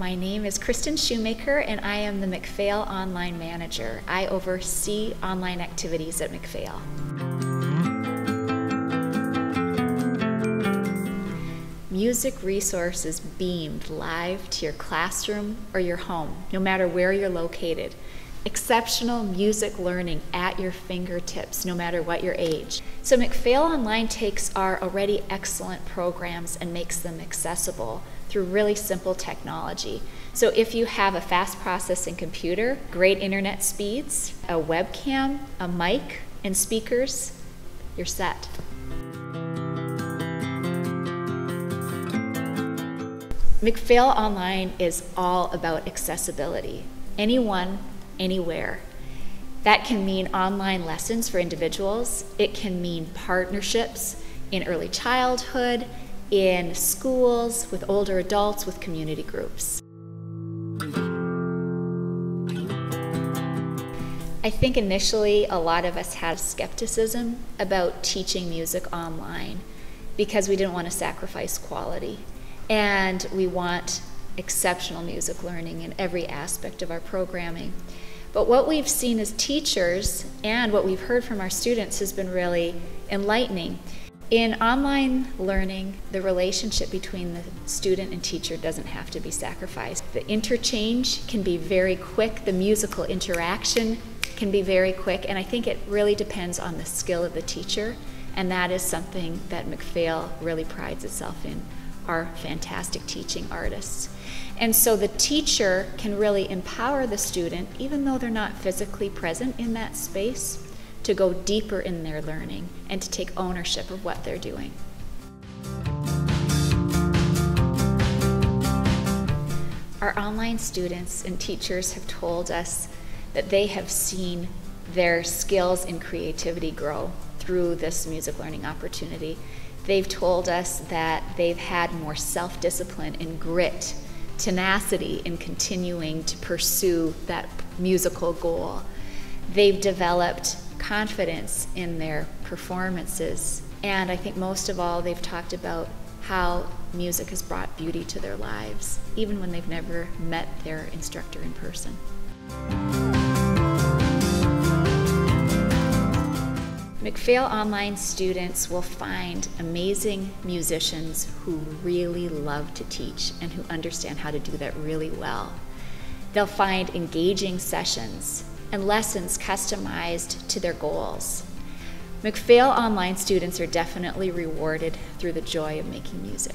My name is Kristin Shoemaker, and I am the MacPhail Online Manager. I oversee online activities at MacPhail. Music resources beamed live to your classroom or your home, no matter where you're located. Exceptional music learning at your fingertips, no matter what your age. So, MacPhail Online takes our already excellent programs and makes them accessible through really simple technology. So, if you have a fast processing computer, great internet speeds, a webcam, a mic, and speakers, you're set. MacPhail Online is all about accessibility. Anyone, anywhere. That can mean online lessons for individuals, it can mean partnerships in early childhood, in schools, with older adults, with community groups. I think initially a lot of us had skepticism about teaching music online because we didn't want to sacrifice quality. And we want exceptional music learning in every aspect of our programming. But what we've seen as teachers and what we've heard from our students has been really enlightening. In online learning, the relationship between the student and teacher doesn't have to be sacrificed. The interchange can be very quick, the musical interaction can be very quick, and I think it really depends on the skill of the teacher, and that is something that MacPhail really prides itself in are fantastic teaching artists. And so the teacher can really empower the student, even though they're not physically present in that space, to go deeper in their learning and to take ownership of what they're doing. Our online students and teachers have told us that they have seen their skills and creativity grow through this music learning opportunity. They've told us that they've had more self discipline and grit, tenacity in continuing to pursue that musical goal. They've developed confidence in their performances. And I think most of all, they've talked about how music has brought beauty to their lives, even when they've never met their instructor in person. MacPhail Online students will find amazing musicians who really love to teach and who understand how to do that really well. They'll find engaging sessions and lessons customized to their goals. MacPhail Online students are definitely rewarded through the joy of making music.